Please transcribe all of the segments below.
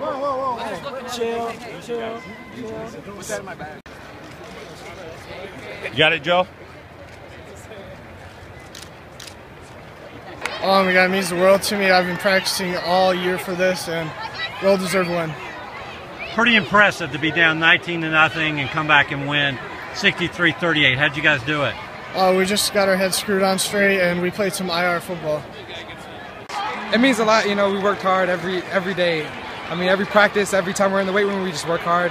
Whoa, whoa, whoa, whoa. Chill, chill, chill. That in my bag? You got it, Joe? Oh my god, it means the world to me. I've been practicing all year for this and well deserved win. Pretty impressive to be down 19 to nothing and come back and win 63-38. How'd you guys do it? Uh, we just got our heads screwed on straight and we played some IR football. It means a lot, you know, we worked hard every every day I mean, every practice, every time we're in the weight room, we just work hard,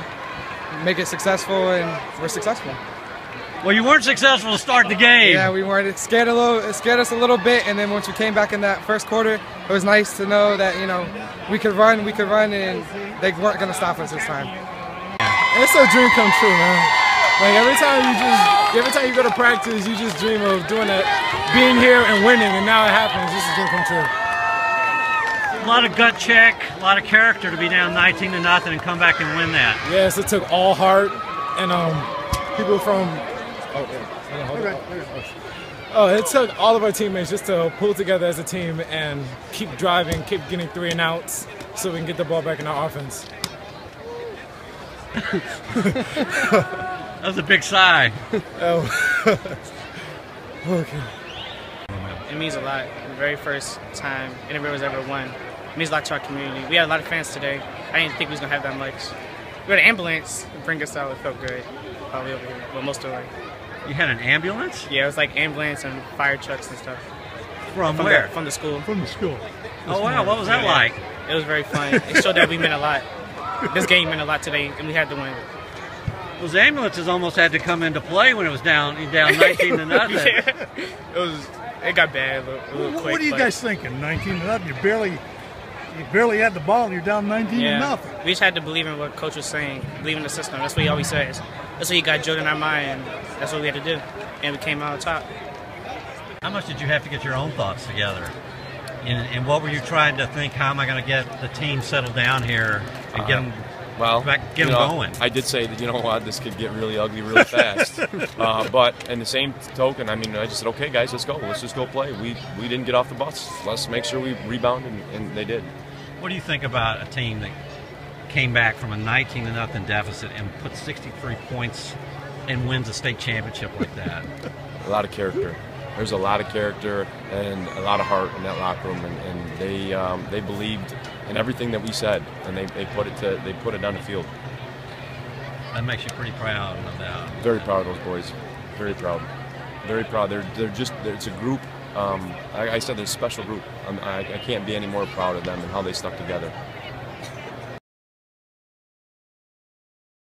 make it successful, and we're successful. Well, you weren't successful to start the game. Yeah, we weren't. It scared a little. It scared us a little bit, and then once we came back in that first quarter, it was nice to know that you know we could run, we could run, and they weren't gonna stop us this time. It's a dream come true, man. Like every time you just, every time you go to practice, you just dream of doing that, being here and winning, and now it happens. This is a dream come true. A lot of gut check, a lot of character to be down 19 to nothing and come back and win that. Yes, it took all heart and um, people from. Oh, yeah. Hold on. Oh, it took all of our teammates just to pull together as a team and keep driving, keep getting three and outs, so we can get the ball back in our offense. That was a big sigh. Oh. okay. It means a lot. The very first time any was ever won. It means a lot to our community. We had a lot of fans today. I didn't think we was gonna have that much. We had an ambulance to bring us out. It felt good. Probably over here. Well, most of it. You had an ambulance? Yeah, it was like ambulance and fire trucks and stuff. From, From where? The, from the school. From the school. oh wow, what was that Yeah. like? It was very fun. It showed that we meant a lot. This game meant a lot today, and we had to win. Those ambulances almost had to come into play when it was down down 19 to nothing. yeah. It was. It got bad a little, a little What, quick. what are you but- guys thinking? 19 to nothing. You barely, you barely had the ball. and You're down 19 Yeah. to nothing. We just had to believe in what coach was saying, believe in the system. That's what he always says. That's what he got drilled in our mind, and that's what we had to do. And we came out on top. How much did you have to get your own thoughts together? And, and what were you trying to think? How am I going to get the team settled down here and get them Well, back, get you 'em know, going? I did say that you know what, this could get really ugly really fast. uh, but in the same token, I mean, I just said, okay, guys, let's go. Let's just go play. We we didn't get off the bus. Let's make sure we rebound, and, and they did. What do you think about a team that came back from a 19 to nothing deficit and put 63 points and wins a state championship like that? A lot of character. There's a lot of character and a lot of heart in that locker room, and, and they um, they believed in everything that we said, and they, they put it to they put it on the field. That makes you pretty proud, no doubt. Very proud of those boys. Very proud. Very proud. They're they're just it's a group. Um, I, I said they're a special group. I, I can't be any more proud of them and how they stuck together.